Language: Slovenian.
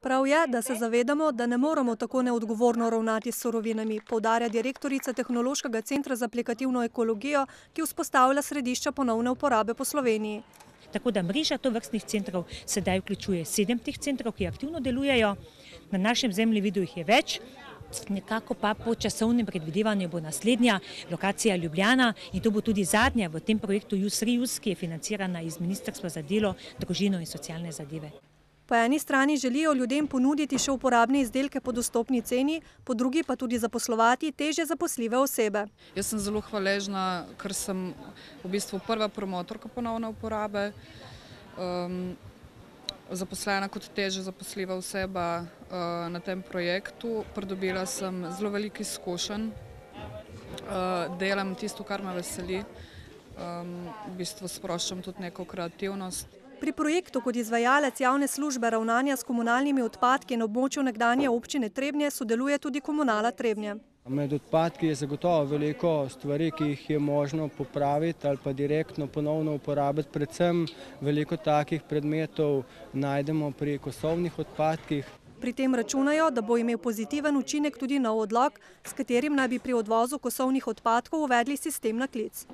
Prav je, da se zavedamo, da ne moramo tako neodgovorno ravnati s surovinami, poudarja direktorica Tehnološkega centra za aplikativno ekologijo, ki vzpostavlja središča ponovne uporabe po Sloveniji. Tako da mreža tovrstnih centrov sedaj vključuje sedem teh centrov, ki aktivno delujejo. Na našem zemljevidu jih je več. Nekako pa po časovnem predvidevanju bo naslednja lokacija Ljubljana in to bo tudi zadnja v tem projektu Jus Rius, ki je financirana iz Ministrstva za delo, družino in socialne zadeve. Po eni strani želijo ljudem ponuditi še uporabne izdelke po dostopni ceni, po drugi pa tudi zaposlovati teže zaposljive osebe. Jaz sem zelo hvaležna, ker sem v bistvu prva promotorka ponovne uporabe. Um, zaposlena kot teže zaposljiva oseba uh, na tem projektu. Pridobila sem zelo veliko izkušenj, uh, delam tisto, kar me veseli. Um, v bistvu sproščam tudi neko kreativnost. Pri projektu kot izvajalec javne službe ravnanja s komunalnimi odpadki na območju nekdanje občine Trebnje sodeluje tudi komunala Trebnje. Med odpadki je zagotovo veliko stvari, ki jih je možno popraviti ali pa direktno ponovno uporabiti. Predvsem veliko takih predmetov najdemo pri kosovnih odpadkih. Pri tem računajo, da bo imel pozitiven učinek tudi nov odlog, s katerim naj bi pri odvozu kosovnih odpadkov uvedli sistem na klic.